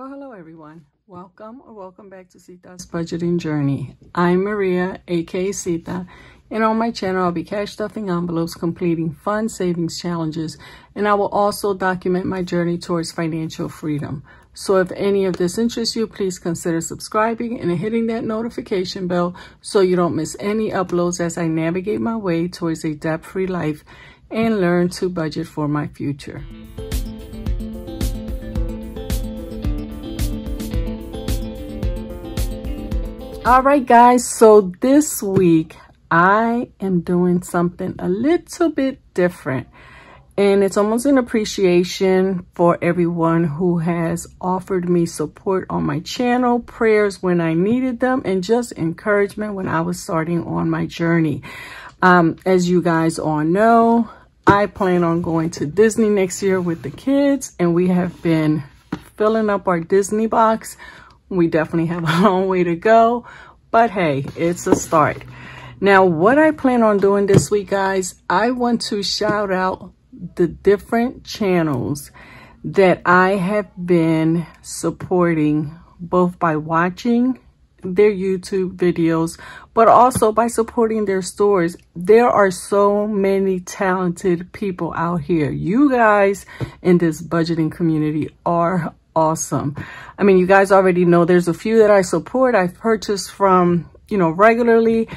Well, hello everyone. Welcome or welcome back to Sita's Budgeting Journey. I'm Maria, aka Sita, and on my channel I'll be cash stuffing envelopes, completing fun savings challenges, and I will also document my journey towards financial freedom. So if any of this interests you, please consider subscribing and hitting that notification bell so you don't miss any uploads as I navigate my way towards a debt-free life and learn to budget for my future. All right, guys. So this week I am doing something a little bit different. And it's almost an appreciation for everyone who has offered me support on my channel, prayers when I needed them, and just encouragement when I was starting on my journey. Um, as you guys all know, I plan on going to Disney next year with the kids, and we have been filling up our Disney box we definitely have a long way to go, but hey, it's a start. Now, what I plan on doing this week, guys, I want to shout out the different channels that I have been supporting both by watching their YouTube videos, but also by supporting their stores. There are so many talented people out here. You guys in this budgeting community are awesome. I mean, you guys already know there's a few that I support. I've purchased from, you know, regularly,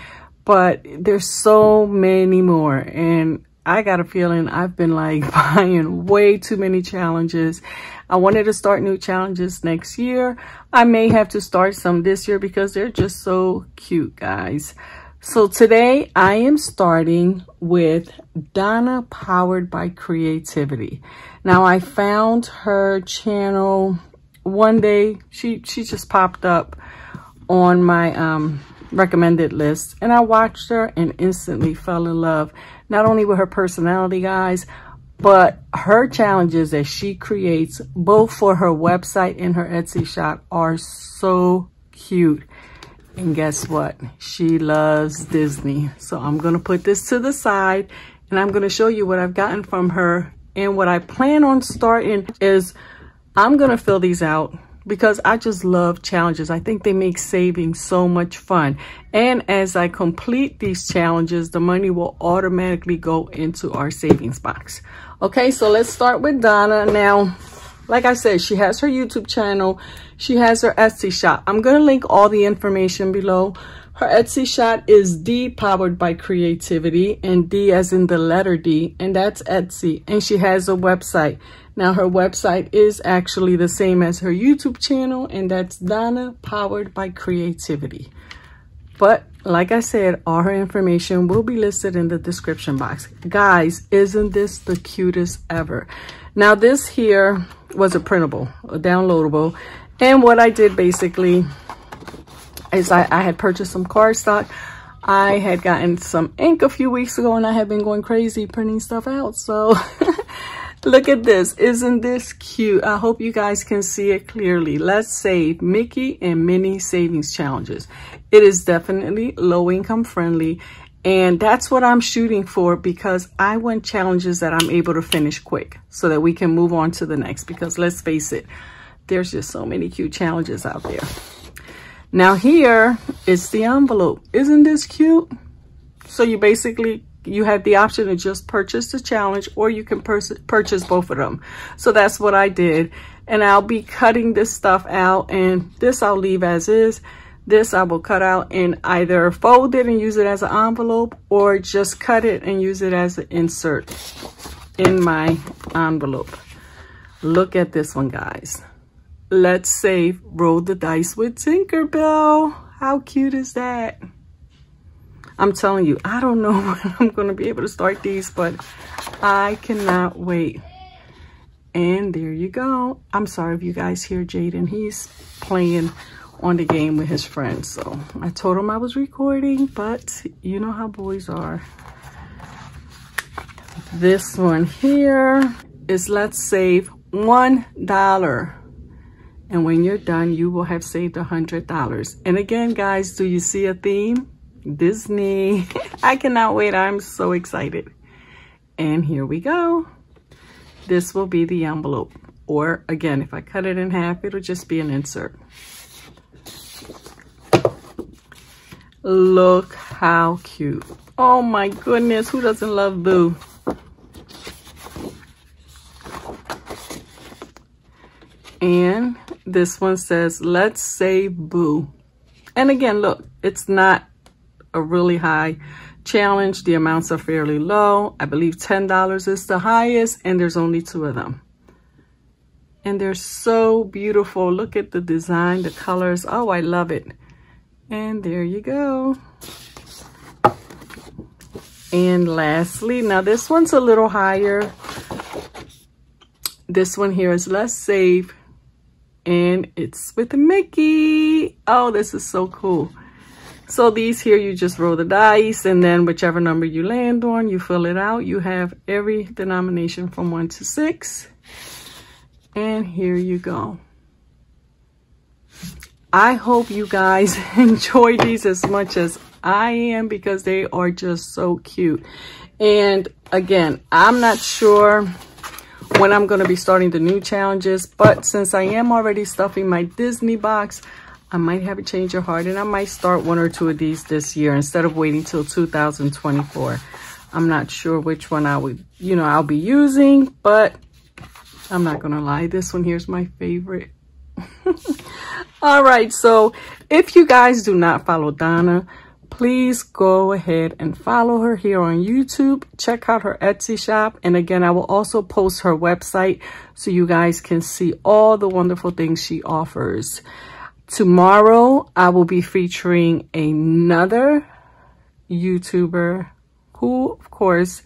but there's so many more. And I got a feeling I've been like buying way too many challenges. I wanted to start new challenges next year. I may have to start some this year because they're just so cute, guys. So today I am starting with Donna Powered by Creativity. Now I found her channel one day. She, she just popped up on my um, recommended list and I watched her and instantly fell in love. Not only with her personality, guys, but her challenges that she creates both for her website and her Etsy shop are so cute. And guess what? She loves Disney. So I'm going to put this to the side and I'm going to show you what I've gotten from her. And what I plan on starting is I'm going to fill these out because I just love challenges. I think they make saving so much fun. And as I complete these challenges, the money will automatically go into our savings box. Okay, so let's start with Donna. Now, like I said, she has her YouTube channel. She has her Etsy shop. I'm going to link all the information below. Her Etsy shop is D powered by creativity and D as in the letter D and that's Etsy and she has a website. Now her website is actually the same as her YouTube channel and that's Donna powered by creativity. But like I said, all her information will be listed in the description box. Guys, isn't this the cutest ever? Now this here was a printable, a downloadable. And what I did basically is I, I had purchased some cardstock. I had gotten some ink a few weeks ago and I had been going crazy printing stuff out. So look at this. Isn't this cute? I hope you guys can see it clearly. Let's save Mickey and Minnie savings challenges. It is definitely low income friendly. And that's what I'm shooting for because I want challenges that I'm able to finish quick so that we can move on to the next. Because let's face it, there's just so many cute challenges out there. Now here is the envelope. Isn't this cute? So you basically, you have the option to just purchase the challenge or you can purchase both of them. So that's what I did. And I'll be cutting this stuff out and this I'll leave as is. This I will cut out and either fold it and use it as an envelope or just cut it and use it as an insert in my envelope. Look at this one, guys. Let's save Roll the Dice with Tinkerbell. How cute is that? I'm telling you, I don't know when I'm going to be able to start these, but I cannot wait. And there you go. I'm sorry if you guys hear Jaden. He's playing on the game with his friends. So I told him I was recording, but you know how boys are. This one here is let's save $1. And when you're done, you will have saved a $100. And again, guys, do you see a theme? Disney. I cannot wait. I'm so excited. And here we go. This will be the envelope Or again, if I cut it in half, it'll just be an insert. Look how cute. Oh my goodness, who doesn't love Boo? And this one says, let's save Boo. And again, look, it's not a really high challenge. The amounts are fairly low. I believe $10 is the highest and there's only two of them. And they're so beautiful. Look at the design, the colors. Oh, I love it. And there you go. And lastly, now this one's a little higher. This one here is Let's Save and it's with Mickey. Oh, this is so cool. So these here, you just roll the dice and then whichever number you land on, you fill it out. You have every denomination from one to six. And here you go. I hope you guys enjoy these as much as I am because they are just so cute. And again, I'm not sure when I'm going to be starting the new challenges. But since I am already stuffing my Disney box, I might have a change of heart and I might start one or two of these this year instead of waiting till 2024. I'm not sure which one I would, you know, I'll be using, but I'm not going to lie. This one here's my favorite. All right. So if you guys do not follow Donna, please go ahead and follow her here on YouTube. Check out her Etsy shop. And again, I will also post her website so you guys can see all the wonderful things she offers. Tomorrow, I will be featuring another YouTuber who, of course,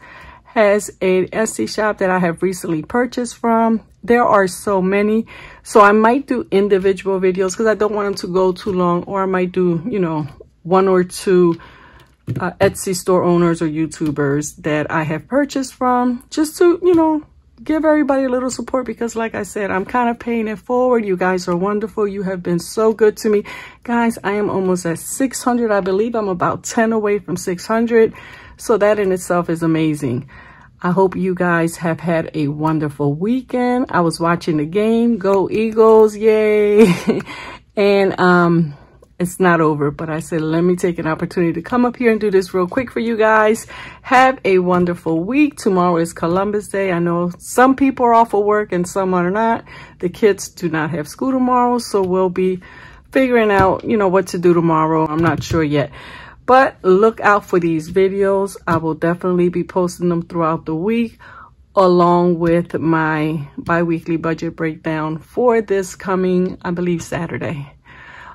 has an Etsy shop that I have recently purchased from. There are so many. So I might do individual videos because I don't want them to go too long or I might do, you know, one or two uh, Etsy store owners or YouTubers that I have purchased from just to, you know, give everybody a little support because like I said, I'm kind of paying it forward. You guys are wonderful. You have been so good to me. Guys, I am almost at 600. I believe I'm about 10 away from 600. So that in itself is amazing. I hope you guys have had a wonderful weekend. I was watching the game. Go Eagles. Yay. and, um, it's not over, but I said, let me take an opportunity to come up here and do this real quick for you guys. Have a wonderful week. Tomorrow is Columbus Day. I know some people are off of work and some are not. The kids do not have school tomorrow, so we'll be figuring out, you know, what to do tomorrow. I'm not sure yet. But look out for these videos. I will definitely be posting them throughout the week along with my bi-weekly budget breakdown for this coming, I believe, Saturday.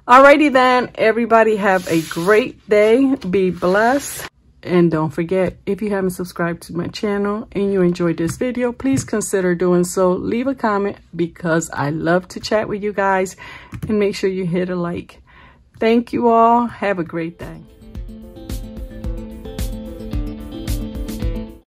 Alrighty then, everybody have a great day. Be blessed. And don't forget, if you haven't subscribed to my channel and you enjoyed this video, please consider doing so. Leave a comment because I love to chat with you guys. And make sure you hit a like. Thank you all. Have a great day.